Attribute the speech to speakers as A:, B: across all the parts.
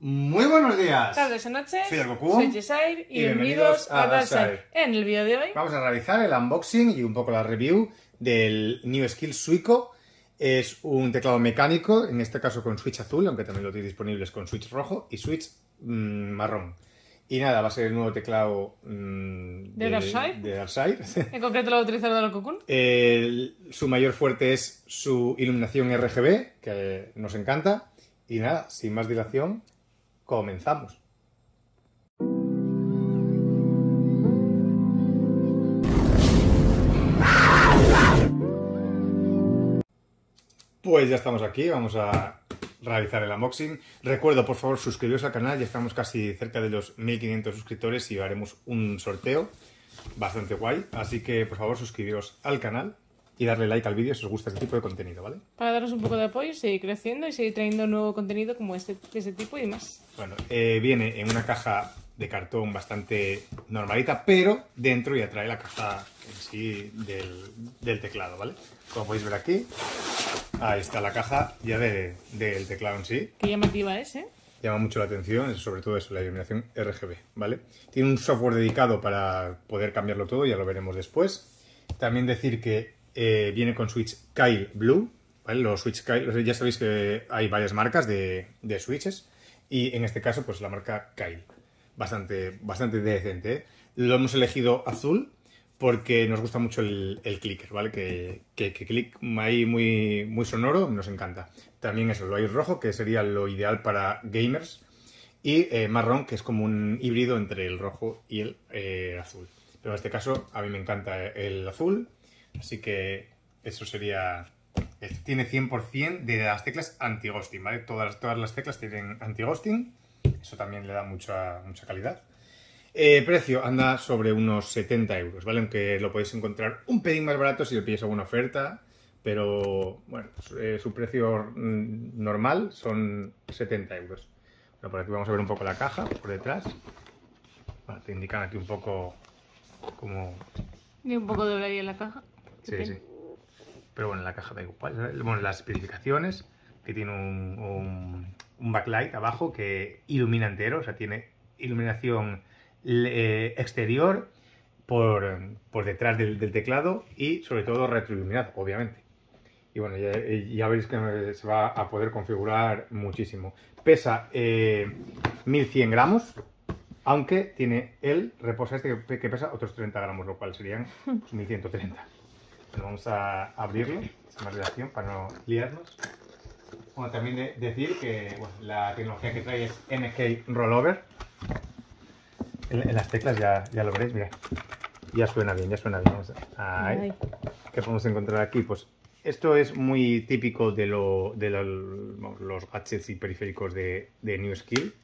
A: Muy buenos días.
B: Tardes o noches.
A: Soy Goku.
B: Soy Cheshire y,
A: Y
B: bienvenidos a
A: a
B: Darkseid. En el vídeo de hoy
A: Vamos a realizar el unboxing y un poco la review del New Skill Suico. Es un teclado mecánico, en este caso con switch azul, aunque también lo tiene disponibles con switch rojo y switch mm, marrón. Y nada, va a ser el nuevo teclado mm,
B: ¿De Darkseid?
A: de Darkseid.
B: en concreto lo voy a utilizar Cocoon.
A: El- su mayor fuerte es su iluminación RGB, que nos encanta. Y nada, sin más dilación, comenzamos. Pues ya estamos aquí, vamos a realizar el unboxing. Recuerdo, por favor, suscribiros al canal, ya estamos casi cerca de los 1500 suscriptores y haremos un sorteo bastante guay. Así que, por favor, suscribiros al canal y darle like al vídeo si os gusta este tipo de contenido, ¿vale?
B: Para darnos un poco de apoyo, seguir creciendo y seguir trayendo nuevo contenido como este, de este tipo y más.
A: Bueno, eh, viene en una caja de cartón bastante normalita, pero dentro ya trae la caja en sí del, del teclado, ¿vale? Como podéis ver aquí, ahí está la caja ya de- del teclado en sí.
B: Qué llamativa es, ¿eh?
A: llama mucho la atención, sobre todo eso, la iluminación RGB, ¿vale? Tiene un software dedicado para poder cambiarlo todo, ya lo veremos después. También decir que eh, viene con switch Kyle Blue, ¿vale? Los switch Kyle, ya sabéis que hay varias marcas de, switches y en este caso pues la marca Kyle, bastante, bastante decente. ¿eh? Lo hemos elegido azul porque nos gusta mucho el, clicker, ¿vale? Que, que, que clic ahí muy, muy sonoro, nos encanta. También eso, lo hay rojo, que sería lo ideal para gamers, y eh, marrón, que es como un híbrido entre el rojo y el azul. Pero en este caso, a mí me encanta el azul, así que eso sería... eh, Tiene 100% de las teclas anti-ghosting, ¿vale? Todas, todas las teclas tienen anti-ghosting, eso también le da mucha, mucha calidad. Eh, precio anda sobre unos 70 euros, ¿vale? Aunque lo podéis encontrar un pelín más barato si lo pilláis alguna oferta, pero bueno, su- eh, precio mm, normal son 70 euros. Bueno, por aquí vamos a ver un poco la caja por detrás. Te indican aquí un poco como...
B: Y un poco en la caja.
A: Sí,
B: Qué
A: sí.
B: pena.
A: Pero bueno, la caja da igual. Bueno, las especificaciones, que tiene un, un- un backlight abajo que ilumina entero, o sea, tiene iluminación eh, exterior por, por detrás del, del teclado y sobre todo retroiluminado, obviamente. Y bueno, ya, ya veréis que se va a poder configurar muchísimo. Pesa eh, 1100 gramos, aunque tiene el reposa este que, que pesa otros 30 gramos, lo cual serían pues, 1130. Bueno, vamos a abrirlo, sin más dilación, para no liarnos. Bueno, también de- decir que bueno, la tecnología que trae es MK Rollover. En, en las teclas ya, ya lo veréis, mira. Ya suena bien, ya suena bien. Vamos a- ahí. ¿Qué podemos encontrar aquí? Pues esto es muy típico de, lo, de lo- los gadgets y periféricos de, de New Skill.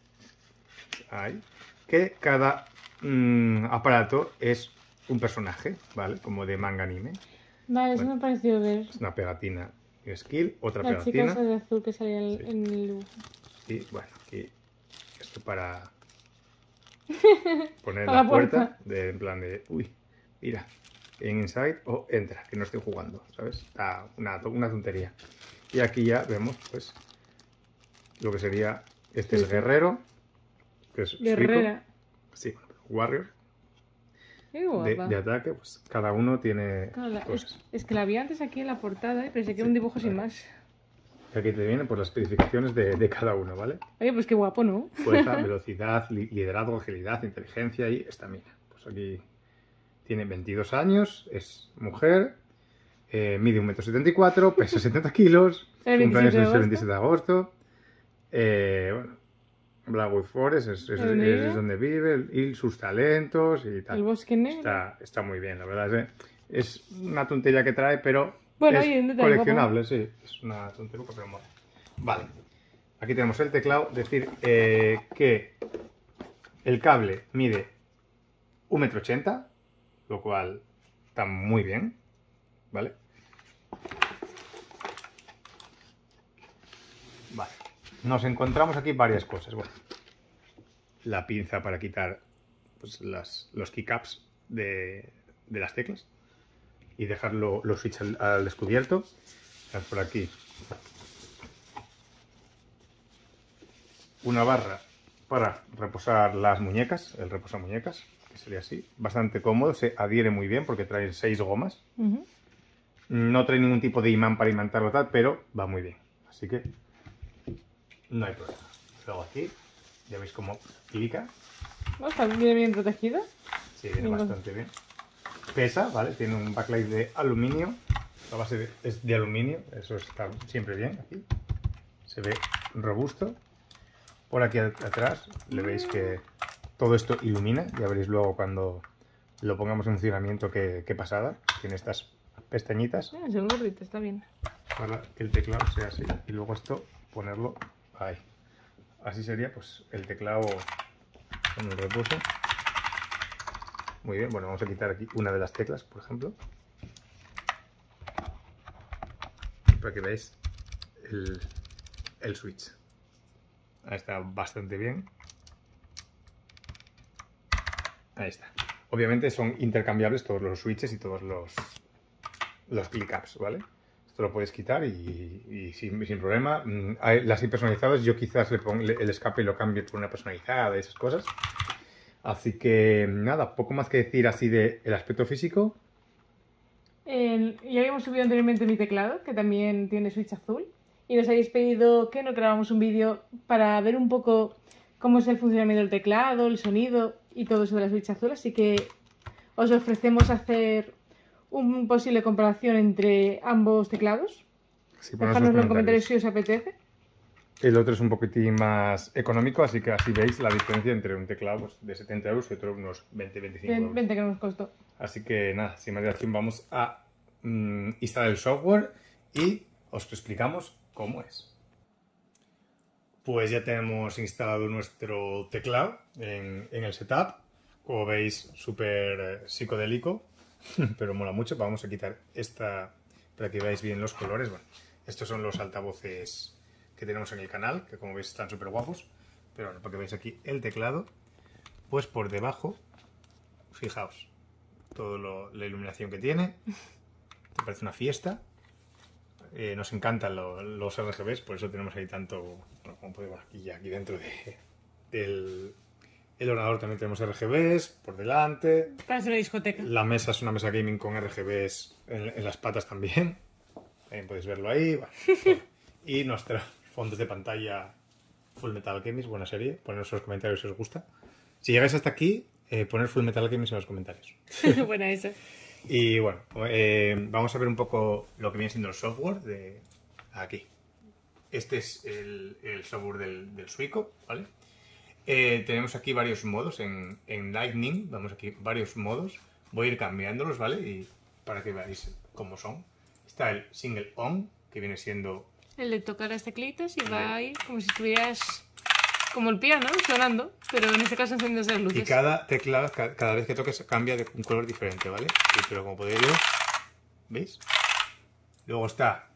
A: Ahí. Que cada mm, aparato es un personaje, ¿vale? Como de manga anime.
B: Vale, eso me ha parecido ver.
A: Es una pegatina Skill, otra
B: La chica
A: pegatina.
B: esa de azul que salía en,
A: Sí.
B: en el dibujo.
A: Y bueno, aquí esto para poner
B: Para
A: la
B: la
A: puerta,
B: puerta.
A: de, en plan de, uy, mira, en inside o entra, que no estoy jugando, ¿sabes? Ah, una, una tontería. Y aquí ya vemos, pues, lo que sería, este
B: Sí,
A: es
B: sí.
A: guerrero, que es.
B: Guerrera.
A: sí, bueno, warrior,
B: Qué
A: de,
B: guapa.
A: de ataque, pues cada uno tiene
B: Claro, la-
A: cosas.
B: es que la vi antes aquí en la portada y pensé que era un dibujo sin más.
A: Y aquí te vienen pues, las especificaciones de, de cada uno, ¿vale?
B: Oye, pues qué guapo, ¿no?
A: Fuerza, velocidad, li- liderazgo, agilidad, inteligencia y estamina. Pues aquí tiene 22 años, es mujer, eh, mide 1,74 m, pesa 70 kilos, cumpleaños
B: 27 de
A: es el
B: agosto.
A: 27 de agosto. Eh, bueno, Blackwood Forest es, donde vive y sus talentos y tal.
B: El bosque negro.
A: Está, está muy bien, la verdad. Es, es una tontería que trae, pero
B: Bueno,
A: es
B: detalle
A: coleccionable, sí. Es una tontería, pero mola. Vale. Aquí tenemos el teclado. Decir eh, que el cable mide 1,80 m, lo cual está muy bien. Vale. Nos encontramos aquí varias cosas. Bueno, la pinza para quitar pues, las, los keycaps de, de las teclas y dejar lo- los switches al, al descubierto. Por aquí una barra para reposar las muñecas, el reposa muñecas, que sería así, bastante cómodo, se adhiere muy bien porque trae seis gomas. No trae ningún tipo de imán para imantarlo tal, pero va muy bien. Así que no hay problema. Luego aquí, ya veis cómo clica.
B: Está bien, bien protegido.
A: Sí, viene bastante bien. Pesa, ¿vale? Tiene un backlight de aluminio. La base de- es de aluminio, eso está siempre bien aquí. Se ve robusto. Por aquí at- atrás le veis que todo esto ilumina. Ya veréis luego cuando lo pongamos en funcionamiento qué, qué pasada. Tiene estas pestañitas
B: Ah, es un gorrito, está bien.
A: para que el teclado sea así. Y luego esto ponerlo ahí. Así sería pues el teclado en el reposo. Muy bien, bueno, vamos a quitar aquí una de las teclas, por ejemplo. Para que veáis el, el switch. Ahí está bastante bien. Ahí está. Obviamente son intercambiables todos los switches y todos los, los click-ups, ¿vale? Esto lo puedes quitar y, y sin, sin problema. Mm, Las hay personalizadas, yo quizás le pongo el escape y lo cambie por una personalizada y esas cosas. Así que nada, poco más que decir así del aspecto físico.
B: El- ya habíamos subido anteriormente mi teclado, que también tiene switch azul. Y nos habéis pedido que nos grabamos un vídeo para ver un poco cómo es el funcionamiento del teclado, el sonido y todo eso de la switch azul. Así que os ofrecemos hacer una posible comparación entre ambos teclados.
A: Sí,
B: Dejadnoslo en
A: comentarios.
B: comentarios si os apetece.
A: El otro es un poquitín más económico, así que así veis la diferencia entre un teclado pues, de 70 euros y otro unos 20-25
B: Ven-
A: euros.
B: 20 que nos costó.
A: Así que nada, sin más dilación vamos a mm, instalar el software y os explicamos cómo es. Pues ya tenemos instalado nuestro teclado en, en el setup. Como veis, súper eh, psicodélico, pero mola mucho. Vamos a quitar esta para que veáis bien los colores. Bueno, estos son los altavoces que tenemos en el canal, que como veis están súper guapos. Pero bueno, para que veáis aquí el teclado, pues por debajo, fijaos, toda la iluminación que tiene. Te parece una fiesta. Eh, nos encantan lo- los RGBs, por eso tenemos ahí tanto. Bueno, como podemos aquí ya, aquí dentro de, del el ordenador también tenemos RGBs por delante.
B: Parece una discoteca.
A: La mesa es una mesa gaming con RGBs en, en las patas también. También podéis verlo ahí. bueno, y nuestros fondos de pantalla Full Metal Alchemist, buena serie. Poneros en los comentarios si os gusta. Si llegáis hasta aquí, eh, poner Full Metal Alchemist en los comentarios.
B: Buena esa.
A: Y bueno, eh, vamos a ver un poco lo que viene siendo el software de aquí. Este es el, el software del, del Suico, ¿vale? Eh, tenemos aquí varios modos en, en Lightning, vamos aquí, varios modos. Voy a ir cambiándolos, ¿vale? Y para que veáis cómo son. Está el Single On, que viene siendo
B: El de tocar las teclitas y va ahí como si estuvieras como el piano sonando, pero en este caso encendiendo las luces.
A: Y cada tecla, ca- cada vez que toques, cambia de un color diferente, ¿vale? Pero como podéis ver, ¿veis? Luego está,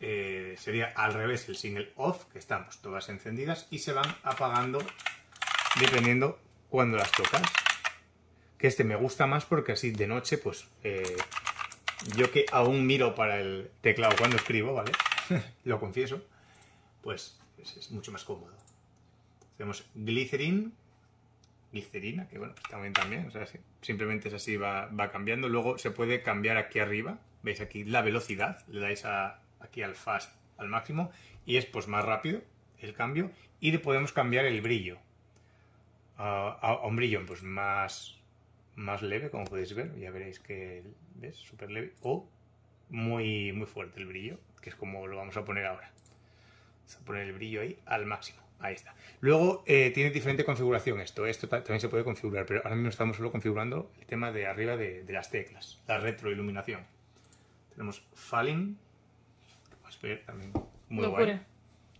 A: eh, sería al revés el single off, que estamos todas encendidas y se van apagando dependiendo cuando las tocas. Que este me gusta más porque así de noche, pues eh, yo que aún miro para el teclado cuando escribo, ¿vale? Lo confieso, pues es, mucho más cómodo. Tenemos Glycerin, glicerina, que bueno, está bien también, o sea, simplemente es así, va, va cambiando. Luego se puede cambiar aquí arriba, veis aquí la velocidad, le dais a, aquí al fast al máximo y es pues más rápido el cambio y le podemos cambiar el brillo a, a- a un brillo pues más, más leve, como podéis ver, ya veréis que es súper leve o muy, muy fuerte el brillo, que es como lo vamos a poner ahora. Vamos a poner el brillo ahí al máximo. Ahí está. Luego eh, tiene diferente configuración esto. Esto ta- también se puede configurar, pero ahora mismo estamos solo configurando el tema de arriba de, de las teclas, la retroiluminación. Tenemos Falling, que puedes ver también muy
B: Locura.
A: guay.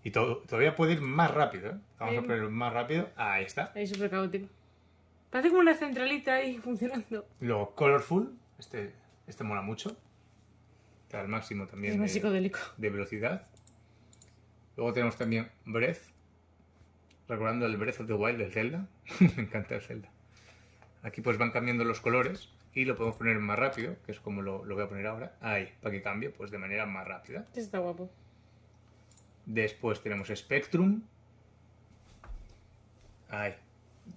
A: Y todo, todavía puede ir más rápido. ¿eh? Vamos a
B: Sí.
A: poner más rápido. Ahí está.
B: Ahí súper caótico. Parece como una centralita ahí funcionando.
A: Luego Colorful, este, este mola mucho. Está al máximo
B: Es
A: también
B: más
A: de,
B: psicodélico.
A: de velocidad. Luego tenemos también Breath. Recordando el Breath of the Wild del Zelda. Me encanta el Zelda. Aquí pues van cambiando los colores y lo podemos poner más rápido, que es como lo, lo voy a poner ahora. Ahí, para que cambie pues de manera más rápida.
B: Este está guapo.
A: Después tenemos Spectrum. Ahí.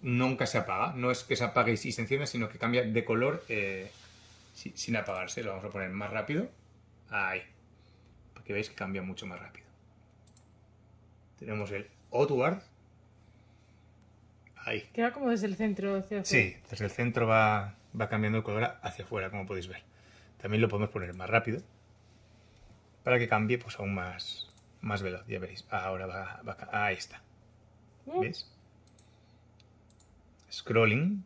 A: Nunca se apaga. No es que se apague y se encienda, sino que cambia de color eh, si- sin apagarse. Lo vamos a poner más rápido. Ahí. Para que veáis que cambia mucho más rápido. Tenemos el Outward. Ahí.
B: Que va como desde el centro hacia afuera.
A: Sí, desde el centro va, va cambiando el color hacia afuera, como podéis ver. También lo podemos poner más rápido para que cambie pues aún más, más veloz. Ya veréis. Ahora va, va a ca- Ahí está.
B: Mm.
A: ¿Ves? Scrolling.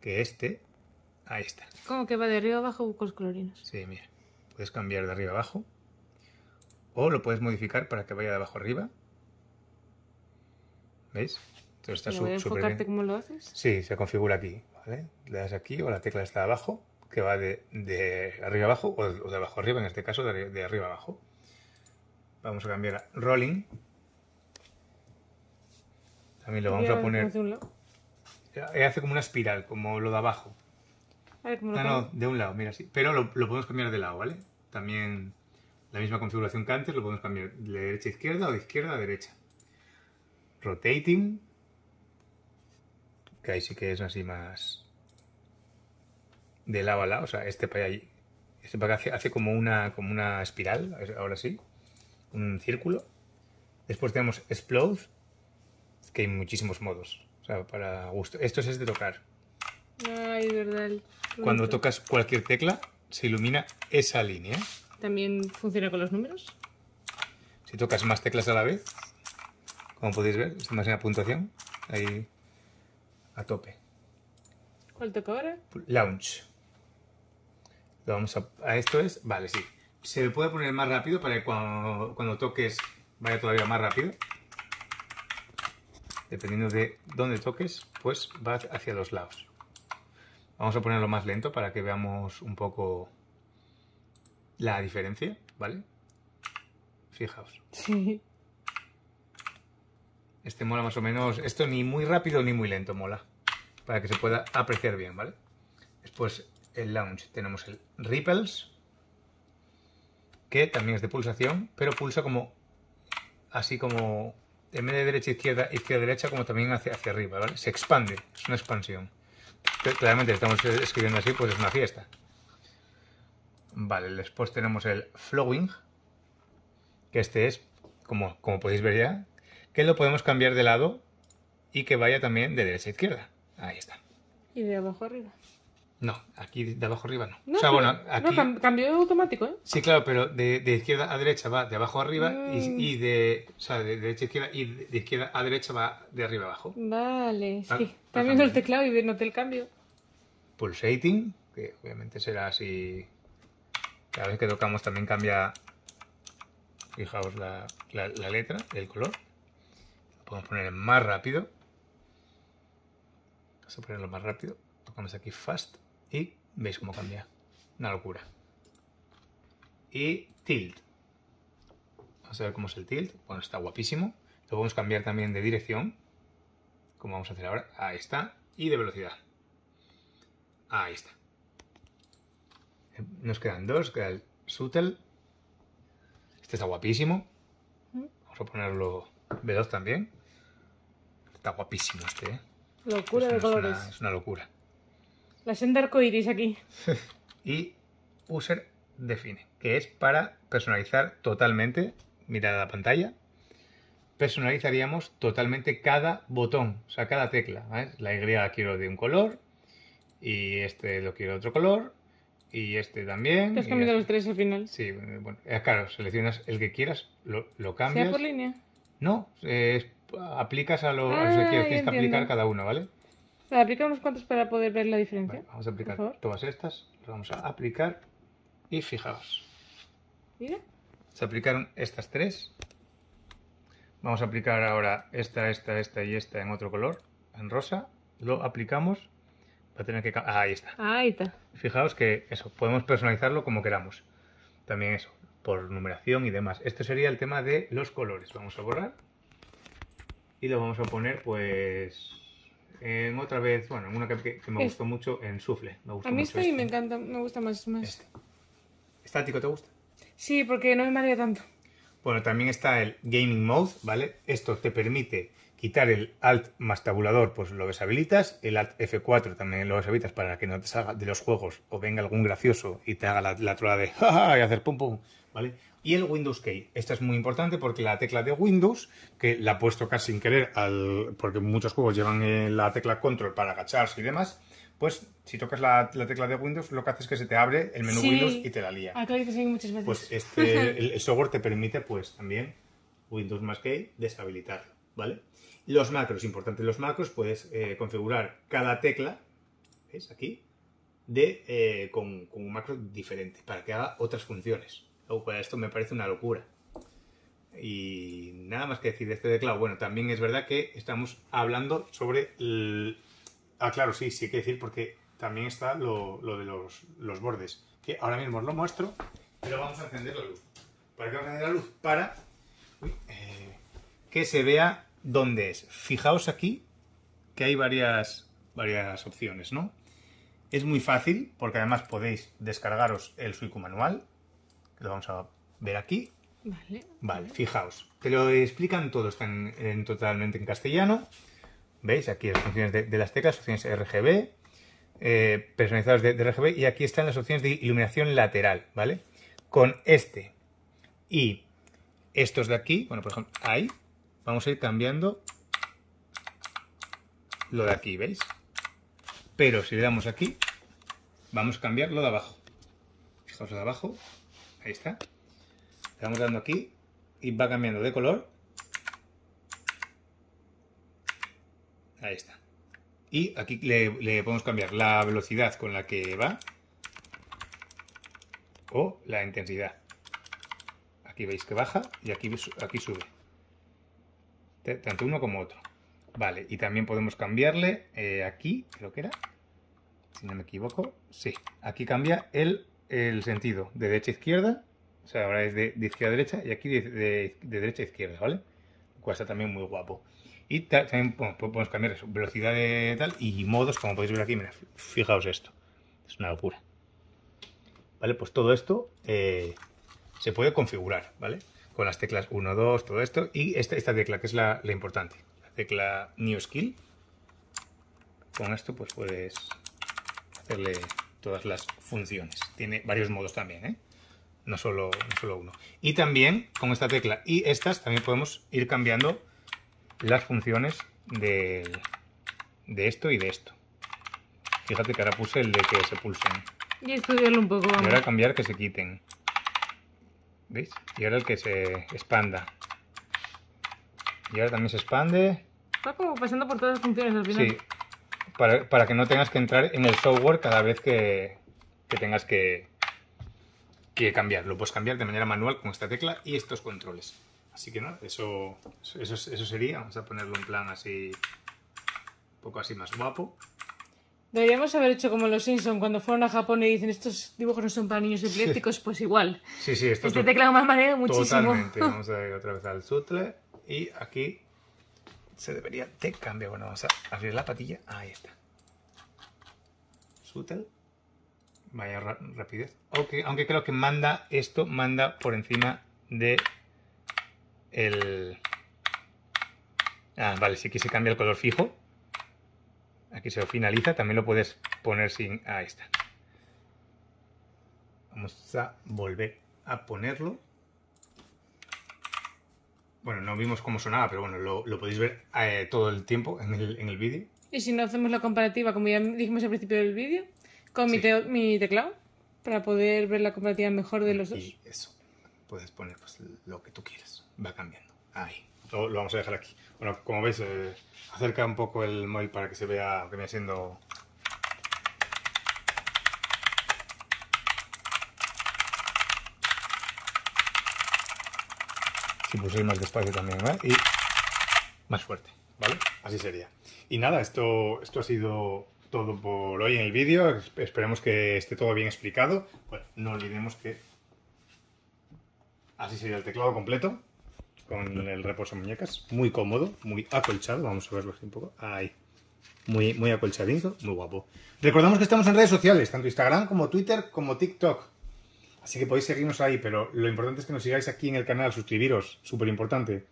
A: Que este. Ahí está.
B: Como que va de arriba abajo con los colorinos.
A: Sí, mira. Puedes cambiar de arriba abajo. O lo puedes modificar para que vaya de abajo arriba. ¿Veis? Entonces está súper
B: enfocarte
A: bien.
B: cómo lo haces.
A: Sí, se configura aquí, ¿vale? Le das aquí o la tecla está abajo, que va de, de arriba abajo o de, o de abajo arriba, en este caso de, de arriba abajo. Vamos a cambiar a rolling. También lo vamos a poner... eh, Hace como una espiral, como lo de abajo.
B: A ver cómo lo
A: No, no,
B: cambio.
A: de un lado, mira, sí. Pero lo, lo podemos cambiar de lado, ¿vale? También la misma configuración que antes, lo podemos cambiar de derecha a izquierda o de izquierda a derecha. Rotating. Que ahí sí que es así más de lado a lado. O sea, este para allá. Este para acá hace, hace como una, como una espiral, ahora sí. Un círculo. Después tenemos Explode. Que hay muchísimos modos. O sea, para gusto. Esto es de tocar.
B: Ay, verdad.
A: Cuando tocas cualquier tecla, se ilumina esa línea.
B: También funciona con los números.
A: Si tocas más teclas a la vez, como podéis ver, es demasiada puntuación. Ahí a tope.
B: ¿Cuál toca ahora?
A: Launch. Lo vamos a, a esto es, vale, sí. Se puede poner más rápido para que cuando, cuando toques vaya todavía más rápido. Dependiendo de dónde toques, pues va hacia los lados. Vamos a ponerlo más lento para que veamos un poco la diferencia, ¿vale? Fijaos.
B: Sí.
A: Este mola más o menos. Esto ni muy rápido ni muy lento mola. Para que se pueda apreciar bien, ¿vale? Después el launch tenemos el ripples. Que también es de pulsación. Pero pulsa como. Así como. En vez de derecha izquierda, izquierda derecha, como también hacia, hacia arriba, ¿vale? Se expande. Es una expansión. Que Claramente estamos escribiendo así, pues es una fiesta. Vale, después tenemos el flowing. Que este es, como, como podéis ver ya, que lo podemos cambiar de lado y que vaya también de derecha a izquierda. Ahí está.
B: Y de abajo arriba.
A: No, aquí de abajo arriba no.
B: No,
A: o sea, bueno, aquí...
B: no, cam- cambio automático, ¿eh?
A: Sí, claro, pero de, de izquierda a derecha va de abajo a arriba y,
B: Mm.
A: y de... O sea, de derecha a izquierda y de, izquierda a derecha va de arriba a abajo.
B: Vale,
A: Ah,
B: sí.
A: ah,
B: viendo el
A: también.
B: teclado y noté el cambio.
A: Pulsating, que obviamente será así... Cada vez que tocamos también cambia... Fijaos la, la- la letra, el color. Lo podemos poner más rápido. Vamos a ponerlo más rápido. Tocamos aquí fast y veis cómo cambia. Una locura. Y tilt. Vamos a ver cómo es el tilt. Bueno, está guapísimo. Lo podemos cambiar también de dirección. Como vamos a hacer ahora. Ahí está. Y de velocidad. Ahí está. Nos quedan dos. Queda el Sutel. Este está guapísimo. Vamos a ponerlo veloz también. Está guapísimo este, ¿eh?
B: Locura
A: Es
B: de
A: una- es una-
B: colores.
A: es una locura.
B: La senda arcoiris aquí.
A: y user define, que es para personalizar totalmente, mirad la pantalla, personalizaríamos totalmente cada botón, o sea, cada tecla. ¿vale? La Y la quiero de un color, y este lo quiero de otro color, y este también.
B: Te has cambiado
A: este-
B: los tres al final.
A: Sí, bueno, eh, claro, seleccionas el que quieras, lo, lo
B: ¿Sea
A: cambias.
B: por línea?
A: No, eh, aplicas a lo, a lo
B: Ah,
A: que
B: ya
A: quieres, aplicar cada uno, ¿vale?
B: Vale, aplica unos cuantos para poder ver la diferencia.
A: Vale, vamos a aplicar todas estas, las vamos a aplicar, y fijaos.
B: Mira.
A: Se aplicaron estas tres. Vamos a aplicar ahora esta, esta, esta y esta en otro color, en rosa. Lo aplicamos. Va a tener que... Ah, ahí está.
B: Ahí está.
A: Fijaos que eso, podemos personalizarlo como queramos. También eso, por numeración y demás. Esto sería el tema de los colores. Vamos a borrar. Y lo vamos a poner, pues... En otra vez, bueno, en una que, que- me
B: Es-
A: gustó mucho, en Sufle. Me gustó
B: A mí
A: mucho
B: este
A: este.
B: me encanta, me gusta más. más.
A: Este. ¿Estático te gusta?
B: Sí, porque no me marea tanto.
A: Bueno, también está el Gaming Mode, ¿vale? Esto te permite quitar el Alt más tabulador, pues lo deshabilitas. El Alt F4 también lo deshabilitas para que no te salga de los juegos o venga algún gracioso y te haga la, la trola de jaja y hacer pum pum, ¿vale? Y el Windows Key. Esta es muy importante porque la tecla de Windows, que la he puesto casi sin querer, al, porque muchos juegos llevan eh, la tecla Control para agacharse y demás, pues si tocas la, la, tecla de Windows, lo que hace es que se te abre el menú
B: Sí.
A: Windows y te la lía.
B: Ah, claro que sí, muchas veces.
A: Pues este, el, el software te permite, pues también, Windows más Key, deshabilitarlo, ¿vale? Los macros, importante los macros, puedes eh, configurar cada tecla, ¿ves? Aquí, de, eh, con, con un macro diferente, para que haga otras funciones. Pues, esto me parece una locura. Y nada más que decir de este teclado. Bueno, también es verdad que estamos hablando sobre. Ah, claro, sí, sí hay que decir porque también está lo, de los, los bordes. Que ahora mismo os lo muestro, pero vamos a encender la luz. ¿Para qué vamos a encender la luz? Para eh, que se vea dónde es. Fijaos aquí que hay varias, varias opciones, ¿no? Es muy fácil porque además podéis descargaros el Suico manual, que lo vamos a ver aquí.
B: Vale.
A: Vale, fijaos. Te lo explican todo, está en, en totalmente en castellano. ¿Veis? Aquí las funciones de, de las teclas, opciones RGB, eh, personalizadas de, de, RGB, y aquí están las opciones de iluminación lateral, ¿vale? Con este y estos de aquí, bueno, por ejemplo, ahí, vamos a ir cambiando lo de aquí, ¿veis? Pero si le damos aquí, vamos a cambiar lo de abajo. Fijaos lo de abajo, ahí está. Le vamos dando aquí y va cambiando de color. Ahí está. Y aquí le, le, podemos cambiar la velocidad con la que va o la intensidad. Aquí veis que baja y aquí, aquí sube. Tanto uno como otro. Vale, y también podemos cambiarle eh, aquí, creo que era, si no me equivoco, sí, aquí cambia el, el sentido de derecha a izquierda, o sea, ahora es de, de izquierda a derecha y aquí de, de, de, derecha a izquierda, ¿vale? Lo cual está también muy guapo. Y también podemos cambiar eso, velocidad de tal y modos, como podéis ver aquí, mira, fijaos esto, es una locura. ¿Vale? Pues todo esto eh, se puede configurar, ¿vale? Con las teclas 1, 2, todo esto y esta, esta tecla que es la, la importante tecla New Skill. Con esto pues puedes hacerle todas las funciones. Tiene varios modos también, ¿eh? no, solo, no solo uno. Y también con esta tecla y estas también podemos ir cambiando las funciones de, de esto y de esto. Fíjate que ahora puse el de que se pulsen.
B: Y estudiarlo un poco. Vamos.
A: Y ahora cambiar que se quiten. ¿Veis? Y ahora el que se expanda. Y ahora también se expande.
B: Está como pasando por todas las funciones al final.
A: Sí, para, para que no tengas que entrar en el software cada vez que, que tengas que, que cambiar. Lo puedes cambiar de manera manual con esta tecla y estos controles. Así que no, eso, eso, eso sería. Vamos a ponerlo en plan así, un poco así más guapo.
B: Deberíamos haber hecho como los Simpsons cuando fueron a Japón y dicen estos dibujos no son para niños epilépticos, pues igual.
A: Sí, sí, esto
B: Este teclado ha mareado muchísimo.
A: Totalmente. Vamos a ir otra vez al sutle y aquí se debería de cambiar. Bueno, vamos a abrir la patilla. Ahí está. Sutel. Vaya ra rapidez. Okay, aunque creo que manda esto, manda por encima de el... Ah, vale, si aquí se cambia el color fijo. Aquí se finaliza. También lo puedes poner sin... Ahí está. Vamos a volver a ponerlo. Bueno, no vimos cómo sonaba, pero bueno, lo, lo podéis ver eh, todo el tiempo en el, en el vídeo.
B: Y si no hacemos la comparativa, como ya dijimos al principio del vídeo, con sí. mi, te mi, teclado, para poder ver la comparativa mejor de los dos.
A: Y eso, puedes poner pues, lo que tú quieras, va cambiando. Ahí, lo, lo vamos a dejar aquí. Bueno, como veis, eh, acerca un poco el móvil para que se vea que viene siendo si puséis más despacio también, ¿vale? Y más fuerte, ¿vale? Así sería. Y nada, esto, esto ha sido todo por hoy en el vídeo. Esperemos que esté todo bien explicado. Bueno, no olvidemos que así sería el teclado completo con el reposo muñecas. Muy cómodo, muy acolchado. Vamos a verlo así un poco. Ahí. Muy, muy acolchadito, muy guapo. Recordamos que estamos en redes sociales, tanto Instagram como Twitter como TikTok. Así que podéis seguirnos ahí, pero lo importante es que nos sigáis aquí en el canal, suscribiros, súper importante.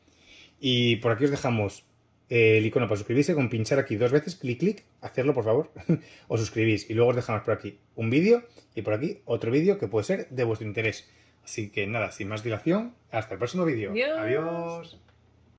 A: Y por aquí os dejamos eh, el icono para suscribirse con pinchar aquí dos veces, clic, clic, hacerlo por favor, os suscribís. Y luego os dejamos por aquí un vídeo y por aquí otro vídeo que puede ser de vuestro interés. Así que nada, sin más dilación, hasta el próximo vídeo. Adiós.